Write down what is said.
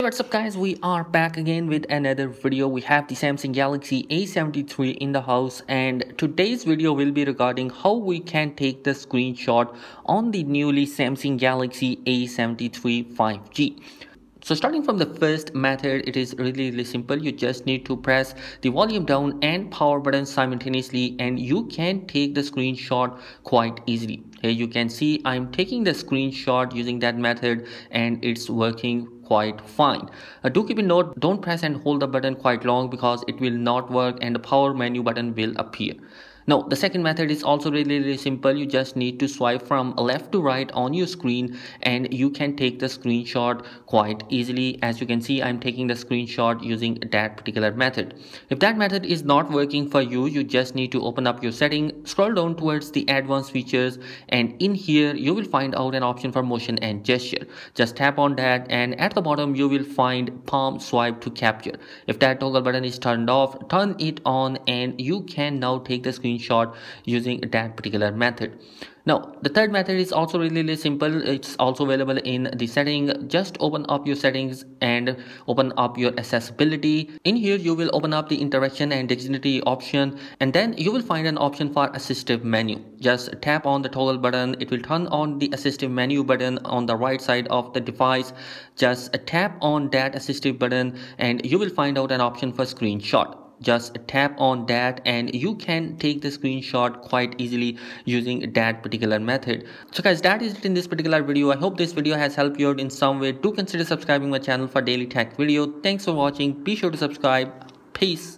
what's up guys? We are back again with another video. We have the samsung galaxy a73 in the house and today's video will be regarding how we can take the screenshot on the newly samsung galaxy a73 5g so starting from the first method it is really really simple. You just need to press the volume down and power button simultaneously and you can take the screenshot quite easily. Here you can see i'm taking the screenshot using that method and it's working quite fine. Uh, do keep in note don't press and hold the button quite long because it will not work and the power menu button will appear now the second method is also really really simple. You just need to swipe from left to right on your screen and you can take the screenshot quite easily. As you can see i'm taking the screenshot using that particular method. If that method is not working for you you just need to open up your setting scroll down towards the advanced features and in here you will find out an option for motion and gesture. Just tap on that and at the bottom you will find palm swipe to capture. If that toggle button is turned off turn it on and you can now take the screenshot screenshot using that particular method. Now the third method is also really, really simple. It's also available in the setting. Just open up your settings and open up your accessibility. In here you will open up the interaction and dexterity option and then you will find an option for assistive menu. Just tap on the toggle button. It will turn on the assistive menu button on the right side of the device. Just tap on that assistive button and you will find out an option for screenshot just tap on that and you can take the screenshot quite easily using that particular method. So guys that is it in this particular video. I hope this video has helped you out in some way. Do consider subscribing my channel for daily tech video. Thanks for watching. Be sure to subscribe. Peace